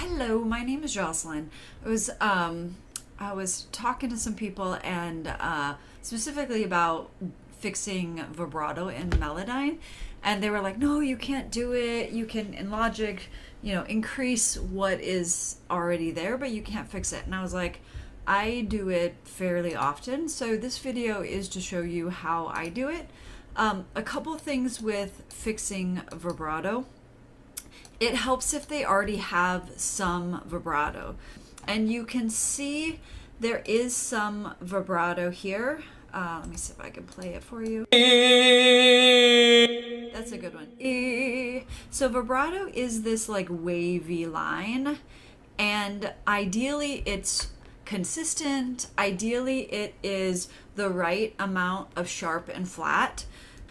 Hello, my name is Jocelyn. I was um, I was talking to some people and uh, specifically about fixing vibrato in Melodyne, and they were like, "No, you can't do it. You can in Logic, you know, increase what is already there, but you can't fix it." And I was like, "I do it fairly often, so this video is to show you how I do it." Um, a couple things with fixing vibrato it helps if they already have some vibrato. And you can see there is some vibrato here. Uh, let me see if I can play it for you. That's a good one. So vibrato is this like wavy line and ideally it's consistent. Ideally it is the right amount of sharp and flat.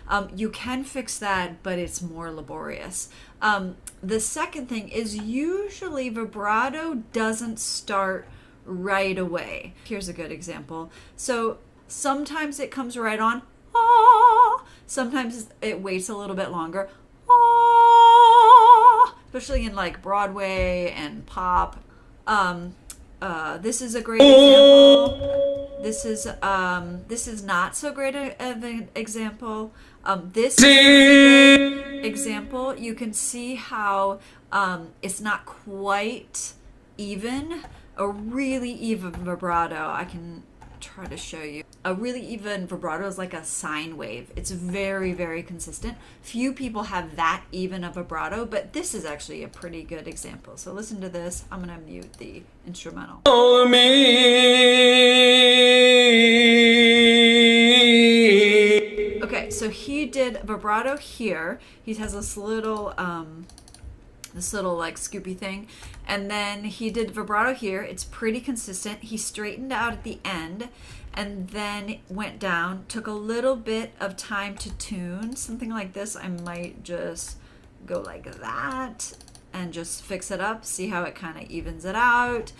Um, you can fix that, but it's more laborious. Um, the second thing is usually vibrato doesn't start right away. Here's a good example. So sometimes it comes right on, ah, sometimes it waits a little bit longer, ah, especially in like Broadway and pop. Um, uh, this is a great example. This is um, this is not so great of an example. Um, this example, you can see how um, it's not quite even. A really even vibrato, I can try to show you. A really even vibrato is like a sine wave. It's very, very consistent. Few people have that even a vibrato, but this is actually a pretty good example. So listen to this. I'm going to mute the instrumental. Okay, so he did vibrato here. He has this little um, this little like scoopy thing. And then he did vibrato here. It's pretty consistent. He straightened out at the end and then went down. Took a little bit of time to tune. Something like this, I might just go like that and just fix it up. See how it kind of evens it out.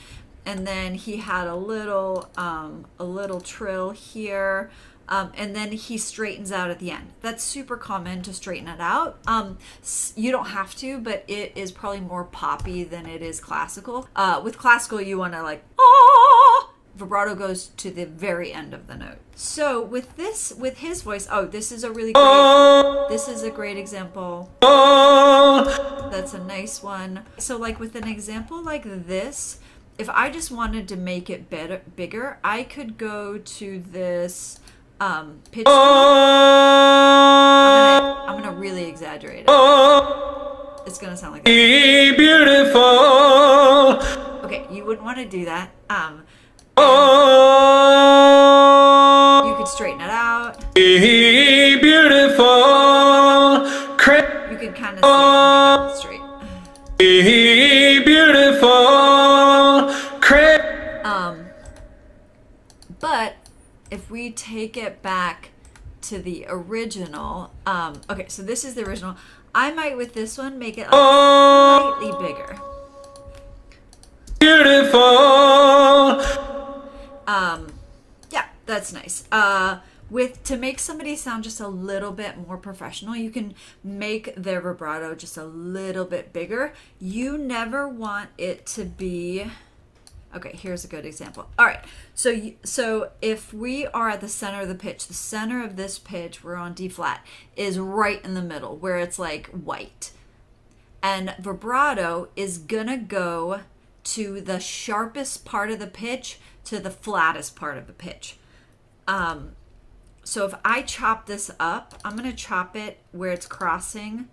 And then he had a little, um, a little trill here. Um, and then he straightens out at the end. That's super common to straighten it out. Um, you don't have to, but it is probably more poppy than it is classical. Uh, with classical, you want to like, ah! vibrato goes to the very end of the note. So with this, with his voice, oh, this is a really great, this is a great example. That's a nice one. So like with an example like this, if I just wanted to make it better, bigger, I could go to this um, pitch. I'm gonna, I'm gonna really exaggerate it. It's gonna sound like that. beautiful. Okay, you wouldn't want to do that. Um, you could straighten it out. beautiful. Take it back to the original, um, okay, so this is the original. I might with this one make it slightly bigger. Beautiful. Um, yeah, that's nice. Uh, with to make somebody sound just a little bit more professional, you can make their vibrato just a little bit bigger. You never want it to be Okay, here's a good example. All right, so so if we are at the center of the pitch, the center of this pitch, we're on D flat, is right in the middle where it's like white. And vibrato is gonna go to the sharpest part of the pitch to the flattest part of the pitch. Um, so if I chop this up, I'm gonna chop it where it's crossing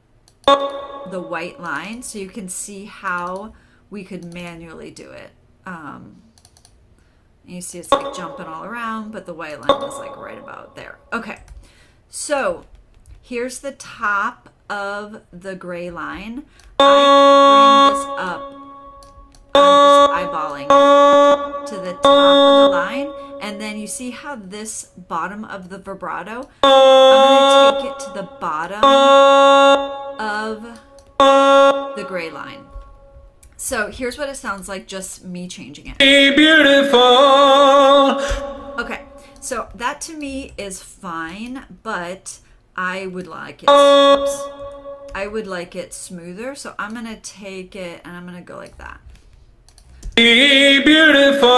the white line so you can see how we could manually do it. Um, you see it's like jumping all around, but the white line is like right about there. Okay, so here's the top of the gray line. I bring this up. I'm just eyeballing to the top of the line. And then you see how this bottom of the vibrato, I'm going to take it to the bottom of the gray line. So here's what it sounds like, just me changing it. Be beautiful. Okay, so that to me is fine, but I would like it. Oops, I would like it smoother, so I'm gonna take it and I'm gonna go like that. Be beautiful.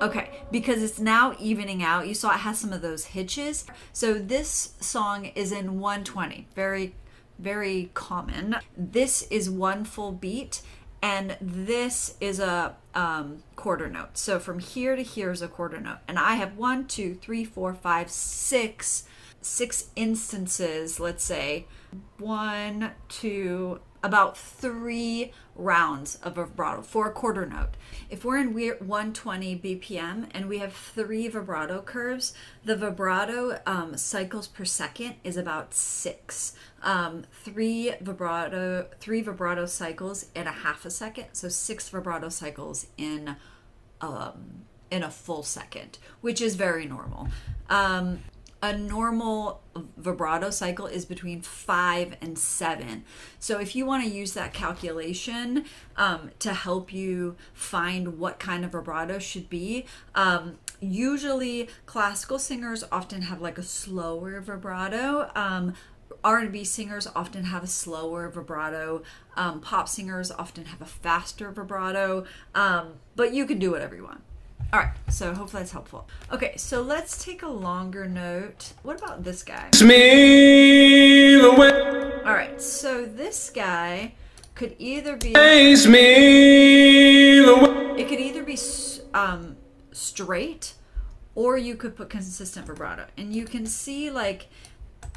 Okay, because it's now evening out. You saw it has some of those hitches. So this song is in 120. Very, very common. This is one full beat, and this is a um, quarter note. So from here to here is a quarter note. And I have one, two, three, four, five, six, six instances, let's say. One, two, about three rounds of a vibrato for a quarter note. If we're in 120 BPM and we have three vibrato curves, the vibrato um, cycles per second is about six. Um, three vibrato, three vibrato cycles in a half a second, so six vibrato cycles in um, in a full second, which is very normal. A normal vibrato cycle is between five and seven. So if you want to use that calculation um, to help you find what kind of vibrato should be, um, usually classical singers often have like a slower vibrato. Um, R&B singers often have a slower vibrato. Um, pop singers often have a faster vibrato. Um, but you can do whatever you want. All right, so hopefully that's helpful. Okay, so let's take a longer note. What about this guy? It's me the way. All right, so this guy could either be It's me the way. it could either be um, straight or you could put consistent vibrato, and you can see like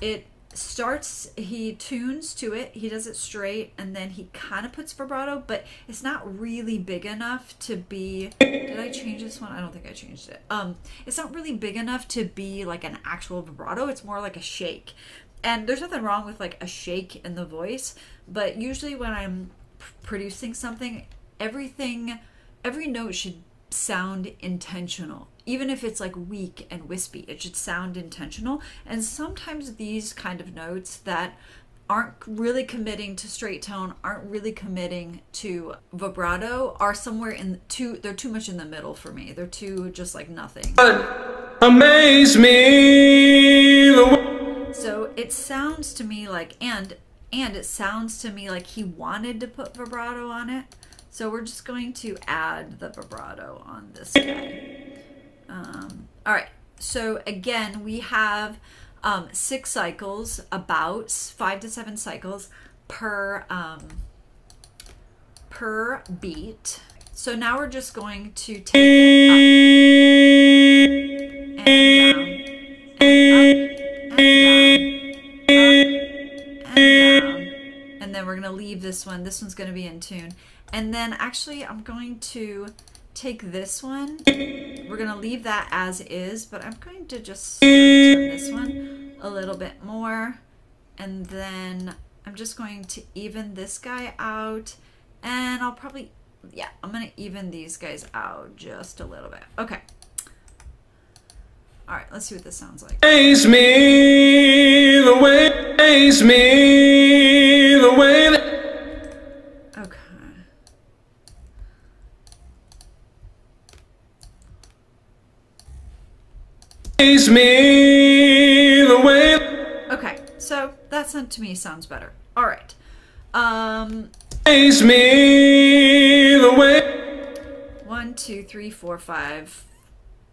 it starts he tunes to it he does it straight and then he kind of puts vibrato but it's not really big enough to be did i change this one? I don't think i changed it. Um it's not really big enough to be like an actual vibrato it's more like a shake. And there's nothing wrong with like a shake in the voice but usually when i'm producing something everything every note should sound intentional even if it's like weak and wispy it should sound intentional. And sometimes these kind of notes that aren't really committing to straight tone aren't really committing to vibrato are somewhere in too they're too much in the middle for me. They're too just like nothing. Amaze me so it sounds to me like and and it sounds to me like he wanted to put vibrato on it. So we're just going to add the vibrato on this guy. Um, all right, so again, we have um, six cycles, about five to seven cycles per, um, per beat. So now we're just going to take it up and down and up and down, up and down. And then we're going to leave this one. This one's going to be in tune. And then actually I'm going to take this one. We're going to leave that as is, but I'm going to just turn this one a little bit more. And then I'm just going to even this guy out. And I'll probably, yeah, I'm going to even these guys out just a little bit. Okay. All right, let's see what this sounds like. Amaze me the way. Amaze me the way. Okay. Amaze me the way. Okay, so that sound to me sounds better. All right. Um, me the way. one, two, three, four, five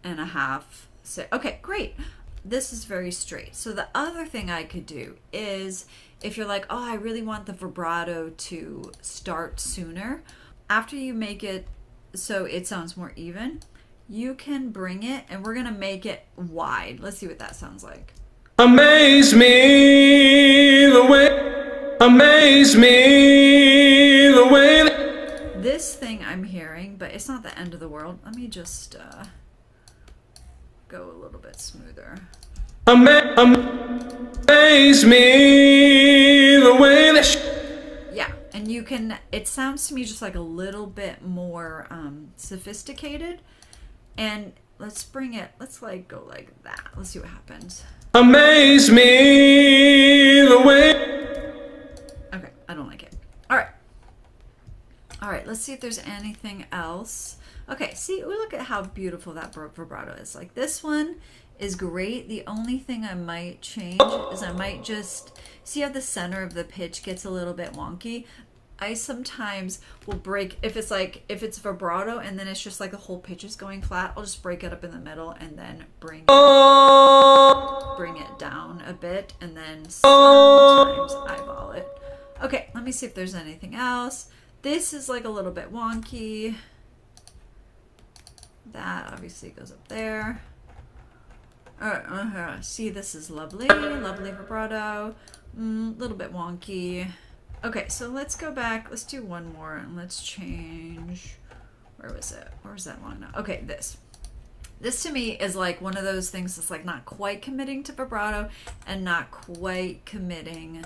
and a half, six. Okay, great. This is very straight. So the other thing I could do is if you're like, oh, I really want the vibrato to start sooner, after you make it so it sounds more even, you can bring it and we're gonna make it wide. Let's see what that sounds like. Amaze me the way. Amaze me the way. This thing I'm hearing, but it's not the end of the world. Let me just uh, go a little bit smoother. Ama- Amaze me the way that. Yeah, and you can, it sounds to me just like a little bit more um, sophisticated. And let's bring it, let's like go like that. Let's see what happens. Amaze me the way. Okay, I don't like it. All right. All right, let's see if there's anything else. Okay, see, look at how beautiful that vibrato is. Like this one is great. The only thing I might change is I might just see how the center of the pitch gets a little bit wonky. I sometimes will break if it's like if it's vibrato and then it's just like the whole pitch is going flat. I'll just break it up in the middle and then bring bring it down a bit and then sometimes eyeball it. Okay, let me see if there's anything else. This is like a little bit wonky. That obviously goes up there. Alright, uh, see this is lovely, lovely vibrato. A mm, little bit wonky. Okay, so let's go back. Let's do one more and let's change. Where was it? Where was that one? Okay, this. This to me is like one of those things that's like not quite committing to vibrato and not quite committing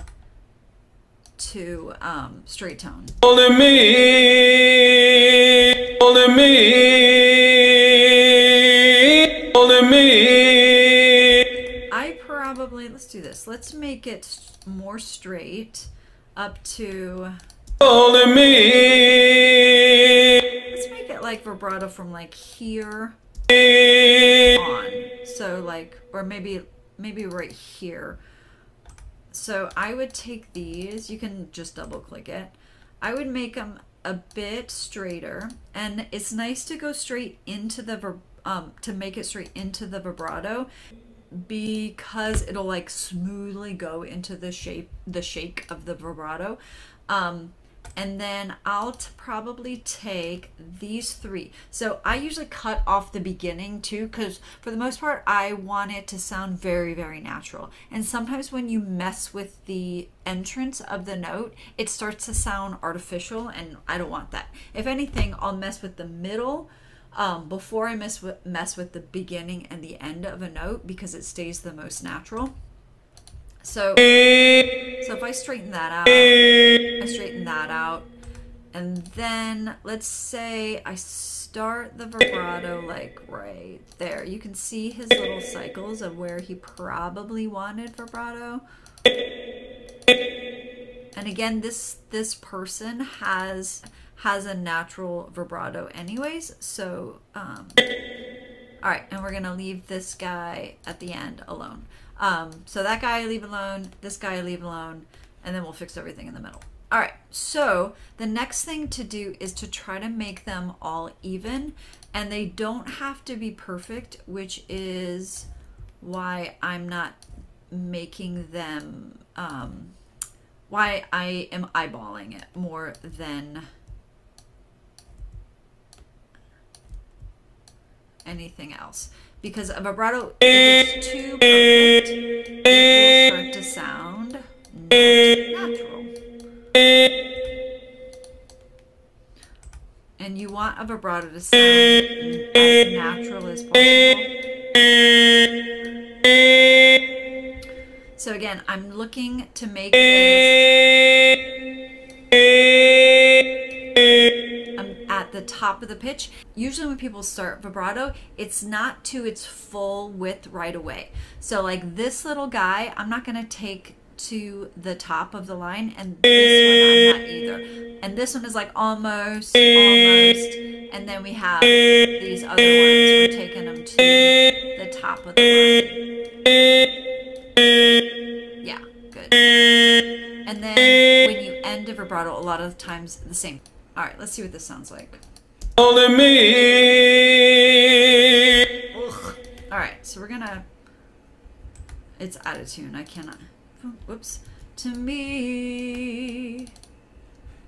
to um, straight tone. Holding me, holding me, holding me. I probably, let's do this. Let's make it more straight up to me. Let's make it like vibrato from like here on. So like, or maybe maybe right here. So I would take these. You can just double click it. I would make them a bit straighter, and it's nice to go straight into the um to make it straight into the vibrato because it'll like smoothly go into the shape the shake of the vibrato um and then I'll probably take these three. So I usually cut off the beginning too, because for the most part, I want it to sound very, very natural. And sometimes when you mess with the entrance of the note, it starts to sound artificial, and I don't want that. If anything, I'll mess with the middle um, before I mess with, mess with the beginning and the end of a note because it stays the most natural. So, so if I straighten that out, I straighten that out, and then let's say I start the vibrato like right there. You can see his little cycles of where he probably wanted vibrato. And again, this this person has has a natural vibrato anyways. So, um, all right, and we're gonna leave this guy at the end alone. Um, so that guy I leave alone, this guy I leave alone, and then we'll fix everything in the middle. All right, so the next thing to do is to try to make them all even, and they don't have to be perfect, which is why I'm not making them, um, why I am eyeballing it more than anything else. Because a vibrato, if it's too perfect, it will start to sound not natural. And you want a vibrato to sound as natural as possible. So again, I'm looking to make this the top of the pitch. Usually when people start vibrato, it's not to its full width right away. So like this little guy, I'm not going to take to the top of the line and this one I'm not either. And this one is like almost, almost. And then we have these other ones, we're taking them to the top of the line. Yeah, good. And then when you end a vibrato, a lot of times the same. All right, let's see what this sounds like. Holding me. Ugh. All right, so we're gonna. It's out of tune. I cannot. Whoops. To me.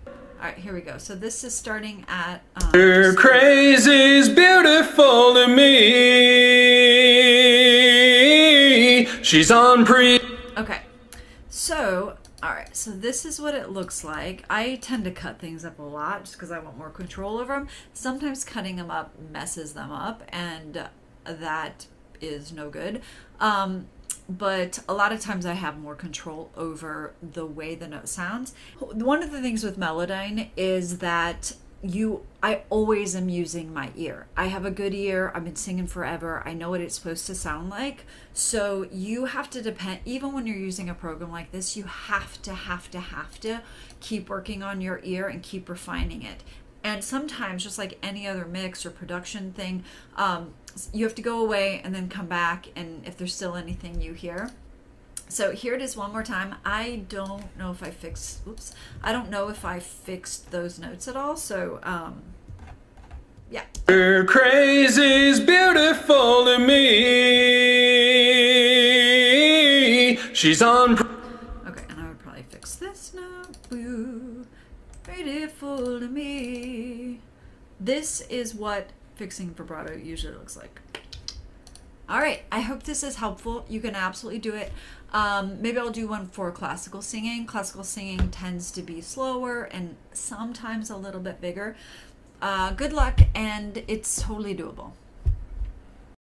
All right, here we go. So this is starting at. Um, Her crazy's beautiful to me. She's on pre. Okay, so all right, so this is what it looks like. I tend to cut things up a lot just because I want more control over them. Sometimes cutting them up messes them up, and that is no good. Um, but a lot of times I have more control over the way the note sounds. One of the things with Melodyne is that you I always am using my ear. I have a good ear. I've been singing forever. I know what it's supposed to sound like. So you have to depend even when you're using a program like this, you have to have to have to keep working on your ear and keep refining it. And sometimes just like any other mix or production thing, um, you have to go away and then come back and if there's still anything you hear, So here it is one more time. I don't know if I fixed, oops, I don't know if I fixed those notes at all. So, um, yeah. Her crazy's beautiful to me. She's on. Okay, and I would probably fix this note. Beautiful to me. This is what fixing vibrato usually looks like. All right, I hope this is helpful. You can absolutely do it. Um, maybe I'll do one for classical singing. Classical singing tends to be slower and sometimes a little bit bigger. Uh, good luck, and it's totally doable.